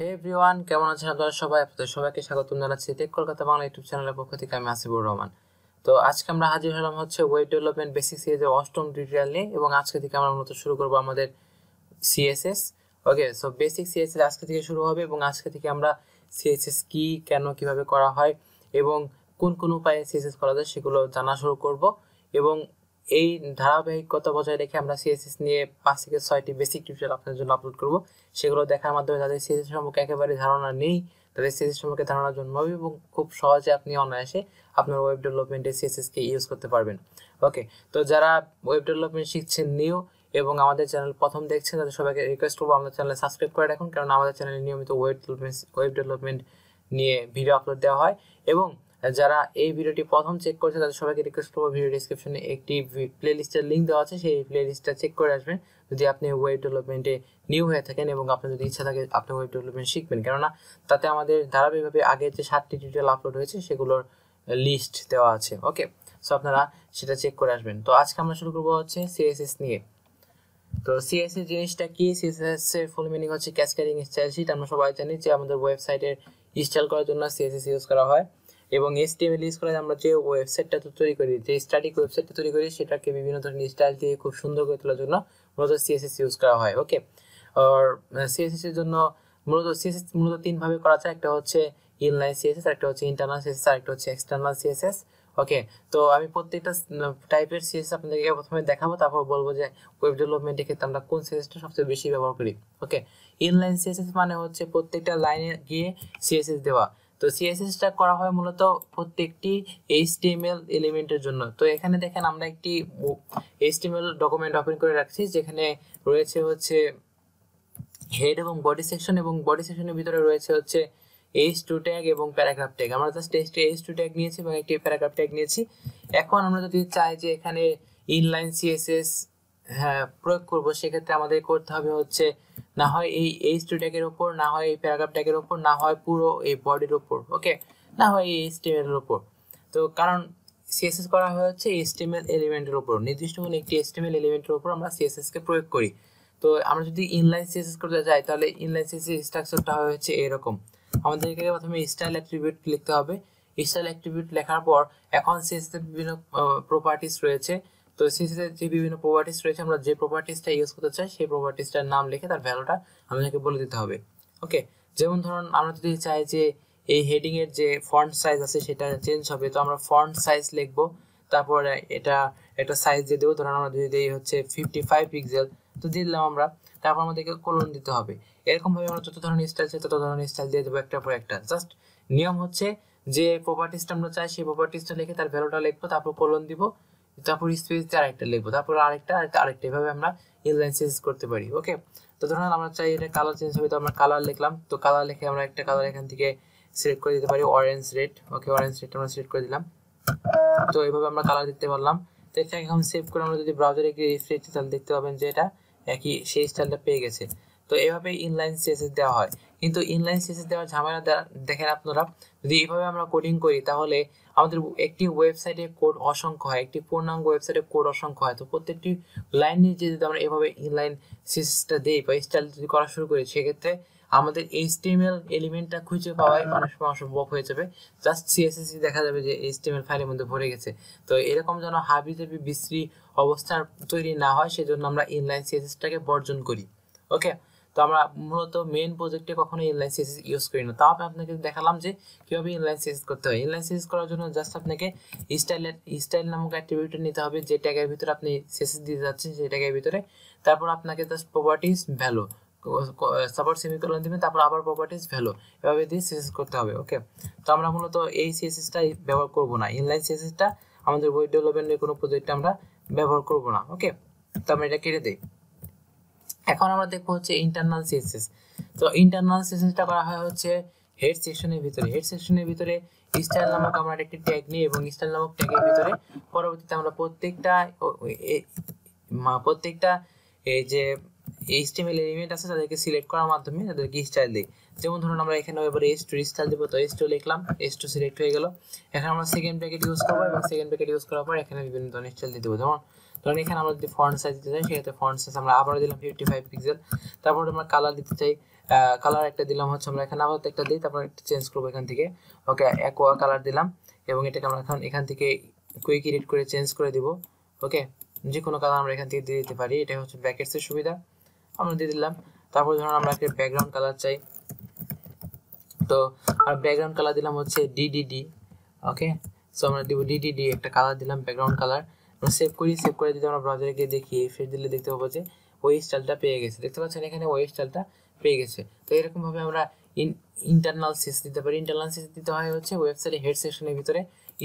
হে everyone কেমন আছেন আপনারা সবাই? আপনাদের সবাইকে স্বাগতম জানাচ্ছি টেক কলকাতা বাংলা ইউটিউব চ্যানেলের পক্ষ থেকে আমি আসিফুর রহমান। তো আজকে আমরা হাজির হলাম হচ্ছে ওয়েব ডেভেলপমেন্ট বেসিক সিরিজের অষ্টম টিউটোরিয়াল নিয়ে এবং আজকে থেকে আমরা মূলত শুরু করব আমাদের CSS okay so basic CSS আজকে থেকে শুরু হবে এবং আজকে থেকে আমরা সিএসএস কি, কেন, কীভাবে করা হয় এবং কোন কোন উপায়ে সিএসএস করা যায় সেগুলো জানা শুরু করব এবং এই ধারাবাহিকতা বজায় রেখে আমরা সিএসএস নিয়ে পাঁচ থেকে ছয়টি বেসিক টিউটোরিয়াল আপনাদের জন্য আপলোড করব। সেগুলো দেখার মাধ্যমে তাদের সিএসএস সম্পর্কে একেবারে ধারণা নেই, তাদের সিএসএস সম্পর্কে ধারণা জন্মাবে এবং খুব সহজে আপনি অনায়াসে আপনার ওয়েব ডেভেলপমেন্টে সিএসএসকে ইউজ করতে পারবেন। ওকে তো যারা ওয়েব ডেভেলপমেন্ট শিখছেন নিউ এবং আমাদের চ্যানেল প্রথম দেখছেন, তাদের সবাইকে রিকোয়েস্ট করব আমাদের চ্যানেলে সাবস্ক্রাইব করে রাখুন কারণ আমাদের চ্যানেলে নিয়মিত ওয়েব ডেভেলপমেন্ট ওয়েব ডেভেলপমেন্ট নিয়ে ভিডিও আপলোড দেওয়া হয় এবং যারা এই ভিডিওটি প্রথম চেক করছে, তাদের সবাইকে রিকোয়েস্ট করব ভিডিও ডিসক্রিপশনে একটি প্লে লিস্টের লিঙ্ক দেওয়া আছে, সেই প্লে লিস্টটা চেক করে আসবেন। যদি আপনি ওয়েব ডেভেলপমেন্টে নিউ হয়ে থাকেন এবং আপনার যদি ইচ্ছা থাকে, আপনি ওয়েব ডেভেলপমেন্ট শিখবেন। কেননা তাতে আমাদের ধারাবাহিকভাবে আগে যে সাতটি টিউটোরিয়াল আপলোড হয়েছে, সেগুলোর লিস্ট দেওয়া আছে। ওকে সো আপনারা সেটা চেক করে আসবেন। তো, আজকে আমরা শুরু করব হচ্ছে সিএসএস নিয়ে। তো সিএসএস জিনিসটা কি? সিএসএস এর ফুল মিনিং হচ্ছে ক্যাসকেডিং স্টাইল শিট আমরা সবাই জানি যে আমাদের ওয়েবসাইটের ইনস্টল করার জন্য সিএসএস ইউজ করা হয়। এবং এসটিএমএল ইউজ করে আমরা যে ওয়েবসাইটটা তৈরি করি যে স্ট্যাটিক ওয়েবসাইটটা তৈরি করি সেটাকে বিভিন্ন ধরনের স্টাইল দিয়ে খুব সুন্দর করে তোলার জন্য মূলত সিএসএস ইউজ করা হয় ওকে আর সিএসএস এর জন্য মূলত সিএসএস মূলত তিন ভাবে করা যায় একটা হচ্ছে ইনলাইন সিএসএস একটা হচ্ছে ইন্টারনাল সিএসএস আর একটা হচ্ছে এক্সটার্নাল সিএসএস ওকে তো আমি প্রত্যেকটা টাইপের সিএসএস আপনাদেরকে প্রথমে দেখাবো তারপর বলব যে ওয়েব ডেভেলপমেন্টের ক্ষেত্রে আমরা কোন সিএসএসটা সবচেয়ে বেশি ব্যবহার করি ওকে ইনলাইন সিএসএস মানে হচ্ছে প্রত্যেকটা লাইনে গিয়ে সিএসএস দেওয়া তো সিএসএসটা করা হয় মূলত প্রত্যেকটি এইচটিএমএল এলিমেন্টের জন্য। তো এখানে দেখেন আমরা একটি এইচটিএমএল ডকুমেন্ট ওপেন করে রাখছি, যেখানে রয়েছে হচ্ছে হেড এবং বডি সেকশন এবং বডি সেকশনের ভিতরে রয়েছে হচ্ছে এইচ টু ট্যাগ এবং প্যারাগ্রাফ ট্যাগ আমরা জাস্ট এইচ টু ট্যাগ নিয়েছি এবং একটি প্যারাগ্রাফ ট্যাগ নিয়েছি। এখন আমরা যদি চাই যে এখানে ইনলাইন সিএসএস হ্যাঁ প্রয়োগ করব, সেক্ষেত্রে আমাদের করতে হবে হচ্ছে না হয় এই এইচ টু ট্যাগের ওপর না হয় এই প্যারাগ্রাফ ট্যাগের ওপর না হয় পুরো এই বডির ওপর ওকে না হয় এই এর ওপর তো কারণ সিএসএস করা হচ্ছে এইচটিএমএল এলিমেন্টের ওপর নির্দিষ্ট কোনো একটি এইচটিএমএল এলিমেন্টের ওপর আমরা সিএসএস কে প্রয়োগ করি। তো আমরা যদি ইনলাইন সিএসএস করতে যাই, তাহলে ইনলাইন সিএসএস স্ট্রাকচারটা হচ্ছে এরকম। আমাদেরকে প্রথমে স্টাইল অ্যাট্রিবিউট লিখতে হবে। স্টাইল অ্যাট্রিবিউট লেখার পর এখন সিএসএস এর বিভিন্ন প্রপার্টিস রয়েছে। তো এর যে বিভিন্ন প্রপার্টিস রয়েছে, আমরা যে প্রপার্টিসটা ইউজ করতে চাই, সেই প্রপার্টিসটার নাম লিখে তার ভ্যালুটা আমাদেরকে বলে দিতে হবে। ওকে যেমন ধরুন, আমরা যদি চাই যে এই হেডিং এর যে ফন্ট সাইজ আছে, সেটা চেঞ্জ হবে, তো আমরা ফন্ট সাইজ লিখব, তারপর এটা একটা সাইজ দিয়ে দেবো, ধরুন আমরা যদি হচ্ছে ফিফটি ফাইভ পিক্সেল তো দিয়ে দিলাম আমরা, তারপর আমাদেরকে কলন দিতে হবে। এরকম ভাবে আমরা যত ধরনের স্টাইল চাই, তত ধরনের স্টাইল দিয়ে দেবো একটা পর একটা। জাস্ট নিয়ম হচ্ছে যে প্রপার্টিসটা আমরা চাই, সেই প্রপার্টিসটা লিখে তার ভ্যালুটা লিখব, তারপর কলন দিব তারপর স্পেস দিয়ে আরেকটা লিখব। তারপর আরেকটা আরেকটা আরেকটা। এভাবে আমরা ইনলাইন চেঞ্জ করতে পারি ওকে তো ধরুন আমরা চাই এটা কালার চেঞ্জ হবে, তো আমরা কালার লিখলাম। তো কালার লিখে আমরা একটা কালার এখান থেকে সিলেক্ট করে দিতে পারি orange red okay orange red আমরা সিলেক্ট করে দিলাম। তো এইভাবে আমরা কালার দিতে পারলাম। তো এটা এখন সেভ করে আমরা যদি ব্রাউজারে গিয়ে রিফ্রেশ তাহলে দেখতে পাবেন যে এটা একই সেই স্টাইলটা পেয়ে গেছে। তো এইভাবে ইনলাইন সিএসএস দেওয়া হয়। কিন্তু ইনলাইন সিএসএস দেওয়ার ঝামেলা দেখেন আপনারা, যদি এইভাবে আমরা কোডিং করি, তাহলে আমাদের একটি ওয়েবসাইটে কোড অসংখ্য হয়, একটি পূর্ণাঙ্গ ওয়েবসাইটে কোড অসংখ্য হয়। তো প্রত্যেকটি লাইনে যদি আমরা এভাবে ইনলাইন সিএসএসটা দিই বা স্টাইল যদি করা শুরু করি, সেক্ষেত্রে আমাদের এইচটিএমএল এলিমেন্টটা খুঁজে পাওয়ায় সময় অসম্ভব হয়ে যাবে। জাস্ট সিএসএস দেখা যাবে যে এইচটিএমএল ফাইলের মধ্যে ভরে গেছে। তো এরকম যেন হাবি জাবি বিশ্রী অবস্থার তৈরি না হয়, সেজন্য আমরা ইনলাইন সিএসএসটাকে বর্জন করি। ওকে তো আমরা মূলত মেন প্রজেক্টে কখনো ইনলাইন সিএসএস ইউজ করি না। তাও আমি আপনাকে দেখালাম যে কীভাবে ইনলাইন সিএসএস করতে হয়। ইনলাইন সিএসএস করার জন্য জাস্ট আপনাকে স্টাইলের স্টাইল নামক অ্যাট্রিবিউট নিতে হবে যে ট্যাগের ভিতরে আপনি সিএসএস দিতে যাচ্ছেন, সেই ট্যাগের ভিতরে। তারপর আপনাকে just properties value support semicolon দিবেন, তারপর আবার প্রপার্টিস ভ্যালু এভাবে দিয়ে সিএসএস করতে হবে ওকে তো আমরা মূলত এই সিএসএসটাই ব্যবহার করব না। ইনলাইন সিএসএসটা আমাদের ওয়েব ডেভেলপমেন্টের কোনো প্রজেক্টে আমরা ব্যবহার করব না ওকে তো আমরা এটা কেটে দিই। এখন আমরা দেখব হচ্ছে ইন্টারনাল সিএসএস তো ইন্টারনাল সিএসএসটা করা হয় হচ্ছে হেড সেকশনের ভিতরে। হেড সেকশনের ভিতরে স্টাইল নামক আমরা একটি ট্যাগ নিই এবং স্টাইল নামক ট্যাগের ভিতরে পরবর্তীতে আমরা প্রত্যেকটা প্রত্যেকটা এই যে এইচটিএমএল এলিমেন্ট আছে তাদেরকে সিলেক্ট করার মাধ্যমে তাদেরকে স্টাইল দিই। যেমন ধরুন আমরা এখানে এবার এস টু স্টাইল দেবো, তো এস টু লিখলাম এস টু সিলেক্ট হয়ে গেল। এখন আমরা সেকেন্ড প্যাকেট ইউজ করব এবং সেকেন্ড প্যাকেট ইউজ করার পর এখানে বিভিন্ন ধরনের স্টাইল দিয়ে দেবো। যেমন ধরুন এখানে আমরা যদি ফন্ট সাইজ দিতে চাই, সেক্ষেত্রে ফন্ট সাইজ আমরা আবারও দিলাম ফিফটি ফাইভ পিক্সেল তারপর আমরা কালার দিতে চাই কালার একটা দিলাম হচ্ছে আমরা এখানে আবার একটা দিই, তারপর একটা চেঞ্জ করব এখান থেকে। ওকে অ্যাকোয়া কালার দিলাম এবং এটাকে আমরা এখন এখান থেকে কুইক এডিট করে চেঞ্জ করে দিব। ওকে যে কোনো কালার আমরা এখান থেকে দিয়ে দিতে পারি এটা হচ্ছে ব্যাকেটসের সুবিধা। আমরা দিয়ে দিলাম। তারপর ধরুন আমরা একটা ব্যাকগ্রাউন্ড কালার চাই। তো আর ব্যাকগ্রাউন্ড কালার দিলাম হচ্ছে ডিডিডি ওকে? সো আমরা দিব ডিডিডি একটা কালার দিলাম ব্যাকগ্রাউন্ড কালার সেভ করি সেভ করে যদি আমরা ব্রাউজারে গিয়ে দেখি ফের দিলে দেখতে পাবো যে ওই স্টাইলটা পেয়ে গেছে। দেখতে পাচ্ছেন এখানে ওই স্টাইলটা পেয়ে গেছে। তো এরকমভাবে আমরা ইন ইন্টারনাল সিস দিতে পারি। ইন্টারনাল সিস দিতে হয় হচ্ছে ওয়েবসাইটে হেড সেকশনের ভিতরে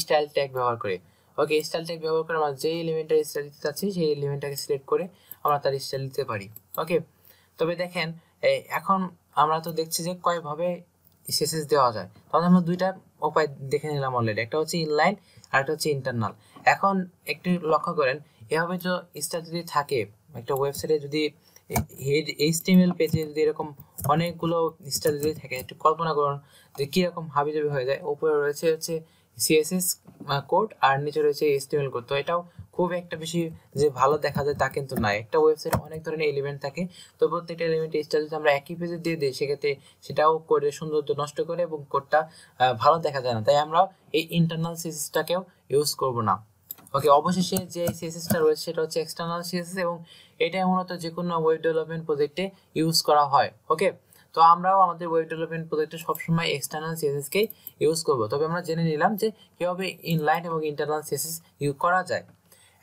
স্টাইল ট্যাগ ব্যবহার করে। ওকে স্টাইল ট্যাগ ব্যবহার করে আমরা যে এলিমেন্টটা স্টাইল দিতে চাচ্ছি, সেই এলিমেন্টটাকে সিলেক্ট করে আমরা তার স্টাইল দিতে পারি। ওকে তবে দেখেন এখন আমরা তো দেখছি যে কয়ভাবে সিএসএস দেওয়া যায়। তাহলে আমরা দুইটা উপায় দেখে নিলাম অলরেডি একটা হচ্ছে ইনলাইন আর একটা হচ্ছে ইন্টারনাল এখন একটু লক্ষ্য করেন, এভাবে তো স্টার যদি থাকে, একটা ওয়েবসাইটে যদি হেড এইচটিএমএল পেজে যদি এরকম অনেকগুলো স্টার যদি থাকে, একটু কল্পনা করুন যে কীরকম হাবিজাবি হয়ে যায়। উপরে রয়েছে হচ্ছে সিএসএস কোড আর নিচে রয়েছে এইচটিএমএল কোড তো এটাও খুব একটা বেশি যে ভালো দেখা যায় তা কিন্তু নয় একটা ওয়েবসাইটে অনেক ধরনের এলিমেন্ট থাকে। তো প্রত্যেকটা এলিমেন্টের স্টাইল যদি আমরা একই পেজে দিয়ে দিই, সেক্ষেত্রে সেটাও কোডের সৌন্দর্য নষ্ট করে এবং কোডটা ভালো দেখা যায় না। তাই আমরা এই ইন্টারনাল সিএসএসটাকেও ইউজ করব না। ওকে অবশেষে যে সিএসএসটা রয়েছে, সেটা হচ্ছে এক্সটার্নাল সিএসএস এবং এটাই মূলত যে কোনো ওয়েব ডেভেলপমেন্ট প্রজেক্টে ইউজ করা হয়। ওকে তো আমরাও আমাদের ওয়েব ডেভেলপমেন্ট প্রজেক্টে সবসময় এক্সটার্নাল সিএসএসকেই ইউজ করব। তবে আমরা জেনে নিলাম যে কীভাবে ইনলাইন এবং ইন্টারনাল সিএসএস ইউজ করা যায়।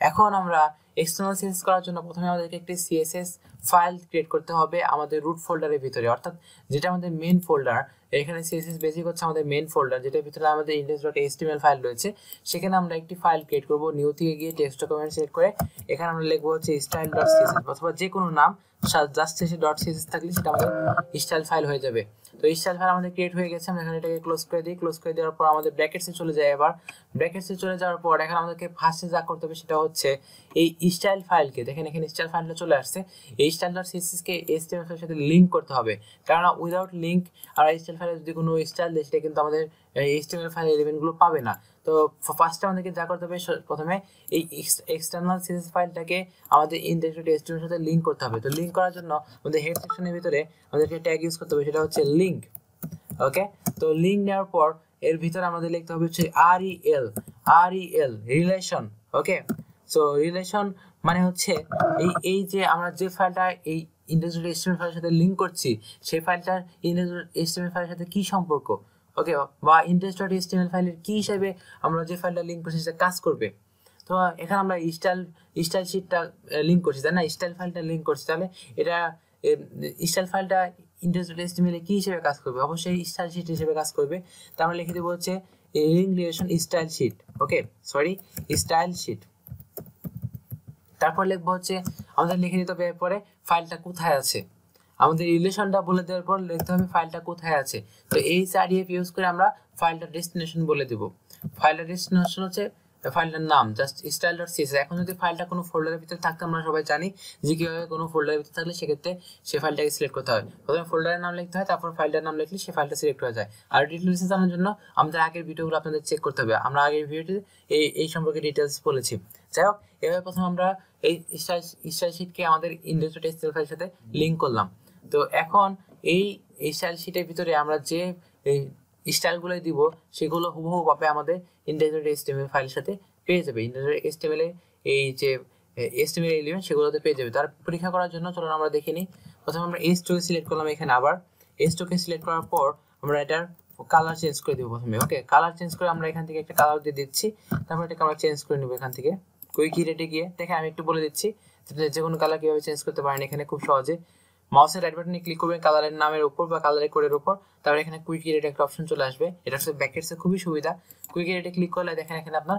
এখন আমরা এক্সটার্নাল সিএসএস করার জন্য প্রথমে আমাদেরকে একটি সিএসএস ফাইল ক্রিয়েট করতে হবে আমাদের রুট ফোল্ডারের ভিতরে। অর্থাৎ যেটা আমাদের মেন ফোল্ডার এখানে সিএসএস বেসিক হচ্ছে আমাদের মেন ফোল্ডার যেটার ভিতরে আমাদের ইন্ডেক্স ডট এইচটিএমএল ফাইল রয়েছে। সেখানে আমরা একটি ফাইল ক্রিয়েট করব নিউ থেকে গিয়ে টেক্সট ডকুমেন্ট সিলেক্ট করে। এখানে আমরা লিখব হচ্ছে স্টাইল ডট সিএসএস অথবা যে কোনো নাম জাস্ট শেষে. ডট সিএসএস থাকলে সেটা আমাদের স্টাইল ফাইল হয়ে যাবে। তো স্টাইল ফাইল আমাদের ক্রিয়েট হয়ে গেছে, আমরা এখানে এটাকে ক্লোজ করে দিই। ক্লোজ করে দেওয়ার পর আমাদের ব্র্যাকেটসে চলে যায় এবার। ব্র্যাকেটসে চলে যাওয়ার পর এখানে আমাদেরকে ফার্স্টে যা করতে হবে সেটা হচ্ছে এই স্টাইল ফাইলকে দেখেন এখানে স্টাইল ফাইলটা চলে আসছে। এই স্টাইল ডট সিএসএসকে এইচটিএমএল ফাইলের সাথে লিঙ্ক করতে হবে। কেননা উইদাউট লিঙ্ক আর স্টাইল ফাইলে যদি কোনো স্টাইল দেয়, সেটা কিন্তু আমাদের এইচটিএমএল ফাইল এলিমেন্টগুলো পাবে না। তো ফার্স্টে আমাদেরকে যা করতে হবে প্রথমে এই এক্সটার্নাল সিএসএস ফাইলটাকে আমাদের ইন্টারনেট এইচটিএমএল সাথে লিঙ্ক করতে হবে। তো লিঙ্ক করার জন্য আমাদের হেড সেকশনের ভিতরে আমাদেরকে ট্যাগ ইউজ করতে হবে, সেটা হচ্ছে লিঙ্ক ওকে তো লিঙ্ক নেওয়ার পর এর ভিতরে আমাদের লিখতে হবে হচ্ছে R E L R E L relation okay so relation মানে হচ্ছে এই এই যে আমরা যে ফাইলটা এই ইন্টারনেট এইচটিএমএল ফাইলের সাথে লিঙ্ক করছি, সেই ফাইলটার ইন্টারনেট এইচটিএমএল ফাইলের সাথে কি সম্পর্ক? ওকে বা ডট এইচটিএমএল ফাইলের কি হিসেবে আমরা যে ফাইলটা লিঙ্ক করছি সেটা কাজ করবে? তো এখানে আমরা স্টাইল স্টাইল শিটটা লিঙ্ক করছি, তাই না? স্টাইল ফাইলটা লিঙ্ক করছি, তাহলে এটা স্টাইল ফাইলটা ডট এইচটিএমএল কি হিসেবে কাজ করবে? অবশ্যই স্টাইল শিট হিসেবে কাজ করবে। তো আমরা লিখে দেবো হচ্ছে link relation style sheet okay sorry style sheet তারপর লিখব হচ্ছে, আমাদের লিখে দিতে হবে এরপরে ফাইলটা কোথায় আছে? আমাদের রিলেশনটা বলে দেওয়ার পর লিখতে হবে ফাইলটা কোথায় আছে? তো এই আরডিএফ ইউজ করে আমরা ফাইলটা ডেস্টিনেশন বলে দেব। ফাইলটা ডেস্টিনেশন হচ্ছে ফাইলটার নাম জাস্ট স্টাইল ডট সিএসএস এখন যদি ফাইলটা কোনো ফোল্ডারের ভিতরে থাকতে, আমরা সবাই জানি যে কীভাবে কোনো ফোল্ডারের ভিতরে থাকলে সেক্ষেত্রে সে ফাইলটাকে সিলেক্ট করতে হয়। প্রথমে ফোল্ডারের নাম লিখতে হয়, তারপর ফাইলটার নাম লিখলে সে ফাইলটা সিলেক্ট হয়ে যায়। আর ডিটেলস জানার জন্য আমাদের আগের ভিডিওগুলো আপনাদের চেক করতে হবে। আমরা আগের ভিডিওতে এই এই সম্পর্কে ডিটেলস বলেছি। যাই হোক এভাবে প্রথমে আমরা এই স্টাইল শিটকে আমাদের ইন্ডেক্স ডট ফাইলের সাথে লিঙ্ক করলাম। তো এখন এই স্টাইল শিটের ভিতরে আমরা যে স্টাইলগুলো দিব, সেগুলো হুবহু ভাবে আমাদের ইন্টারনেট এস্টিমেল ফাইলের সাথে পেয়ে যাবে। ইন্টারনেট এস্টিমেলে এই যে এস্টিমেল এলিমেন্ট সেগুলোতে পেয়ে যাবে। তার পরীক্ষা করার জন্য চলুন আমরা দেখে নিই। প্রথমে আমরা এস টুকে সিলেক্ট করলাম এখানে আবার। এস টুকে সিলেক্ট করার পর আমরা এটার কালার চেঞ্জ করে দেবো প্রথমে ওকে কালার চেঞ্জ করে আমরা এখান থেকে একটা কালার দিয়ে দিচ্ছি। তারপর এটাকে আমরা চেঞ্জ করে নেব এখান থেকে। কুইক রেটে গিয়ে? দেখে আমি একটু বলে দিচ্ছি। যে কোনো কালার কীভাবে চেঞ্জ করতে পারেন এখানে খুব সহজে। মাউসের রাইট বাটনে ক্লিক করবেন কালারের নামের উপর বা কালারের কোডের উপর। তারপর এখানে কুইক এডিট একটা অপশন চলে আসবে। এটা হচ্ছে ব্যাকেটসে খুবই সুবিধা। কুইক রেটে ক্লিক করলে দেখেন, এখানে আপনার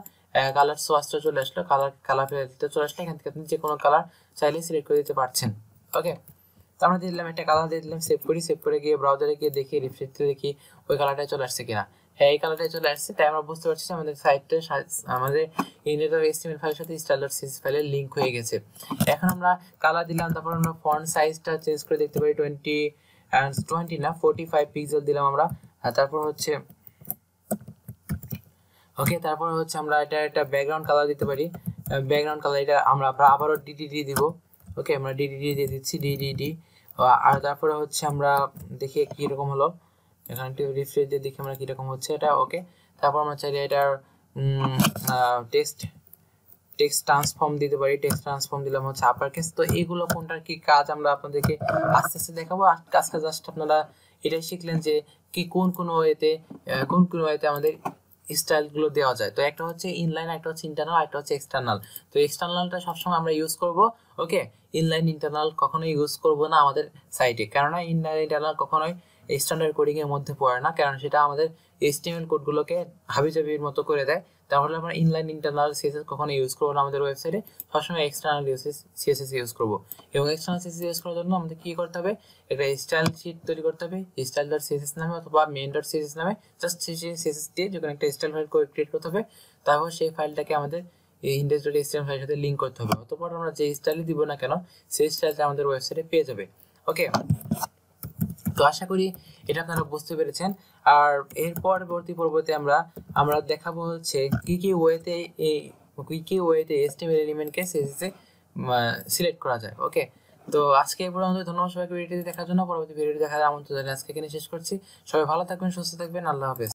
কালার সোয়াসটা চলে আসলো। কালার কালার চলে আসলে। এখান থেকে আপনি যে কোনো কালার চাইলে সিলেক্ট করে দিতে পারছেন। ওকে তো আমরা দিয়ে দিলাম, একটা কালার দিয়ে দিলাম সেভ করি সেভ করে গিয়ে ব্রাউজারে গিয়ে দেখি রিফ্রেশে দেখি ওই কালারটাই চলে আসছে কিনা। হ্যাঁ এই কালারটাই চলে আসছে, তাই আমরা বুঝতে পারছি আমাদের সাইটটা আমাদের ইন্ডিয়ান এস্টিমেট ফাইলের সাথে স্টাইলার সিস ফাইলের লিঙ্ক হয়ে গেছে। এখন আমরা কালার দিলাম, তারপর আমরা ফন্ট সাইজটা চেঞ্জ করে দেখতে পারি টোয়েন্টি টোয়েন্টি না ফোর্টি ফাইভ পিক্সেল দিলাম আমরা। তারপর হচ্ছে ওকে তারপর হচ্ছে আমরা এটা একটা ব্যাকগ্রাউন্ড কালার দিতে পারি। ব্যাকগ্রাউন্ড কালার এটা আমরা আবারও ডিডিডি দিব। ওকে, আমরা ডিডিডি দিয়ে দিচ্ছি ডিডিডি আর তারপরে হচ্ছে আমরা দেখি কীরকম হলো। এখানে একটু রিফ্রেশ দিয়ে দেখি আমরা কীরকম হচ্ছে এটা, ওকে। তারপর আমরা চাইলে এটার টেক্সট টেক্সট ট্রান্সফর্ম দিতে পারি। টেক্সট ট্রান্সফর্ম দিলাম হচ্ছে আপার কেস তো এইগুলো কোনটার কি কাজ আমরা আপনাদেরকে আস্তে আস্তে দেখাবো। আজকে জাস্ট আপনারা এটাই শিখলেন যে কি কোন কোন ওয়েতে কোন কোন ওয়েতে আমাদের স্টাইলগুলো দেওয়া যায়। তো একটা হচ্ছে ইনলাইন একটা হচ্ছে ইন্টারনাল একটা হচ্ছে এক্সটার্নাল তো এক্সটার্নালটা সবসময় আমরা ইউজ করব, ওকে। ইনলাইন ইন্টারনাল কখনোই ইউজ করব না আমাদের সাইটে কেননা ইনলাইন ইন্টারনাল কখনোই স্ট্যান্ডার্ড কোডিং এর মধ্যে পড়ে না, কারণ সেটা আমাদের এইচটিএমএল কোডগুলোকে হাবিজাবির মতো করে দেয়। তাহলে আমরা ইনলাইন ইন্টারনাল সিএসএস কখনো ইউজ করব না আমাদের ওয়েবসাইটে সবসময় এক্সটার্নাল সিএসএস ইউজ করব। এবং এক্সটার্নাল সিএসএস ইউজ করার জন্য আমাদের কী করতে হবে? একটা স্টাইল শিট তৈরি করতে হবে। স্টাইল ডট সিএসএস নামে অথবা মেন ডট সিএসএস নামে জাস্ট সিএসএস দিয়ে যখন একটা স্টাইল ফাইল ক্রিয়েট করতে হবে, তারপর সেই ফাইলটাকে আমাদের এই ইন্ডেক্স ডট এসটিএম ফাইলের সাথে লিঙ্ক করতে হবে। অতপর আমরা যে স্টাইলই দিব না কেন, সেই স্টাইলটা আমাদের ওয়েবসাইটে পেয়ে যাবে। ওকে তো আশা করি এটা আপনারা বুঝতে পেরেছেন। আর এর পরবর্তী পর্বতে আমরা আমরা দেখাবো হচ্ছে কি কি ওয়েতে এই, কি কি ওয়েতে এসটিএমএল এলিমেন্টকে সিএসএসে সিলেক্ট করা যায়। ওকে তো আজকে এই পর্যন্ত ধন্যবাদ সবাইকে ভিডিওটি দেখার জন্য। পরবর্তী ভিডিওটি দেখার আমন্ত্রণ জানিয়ে আজকে এখানে শেষ করছি। সবাই ভালো থাকবেন, সুস্থ থাকবেন। আল্লাহ হাফেজ।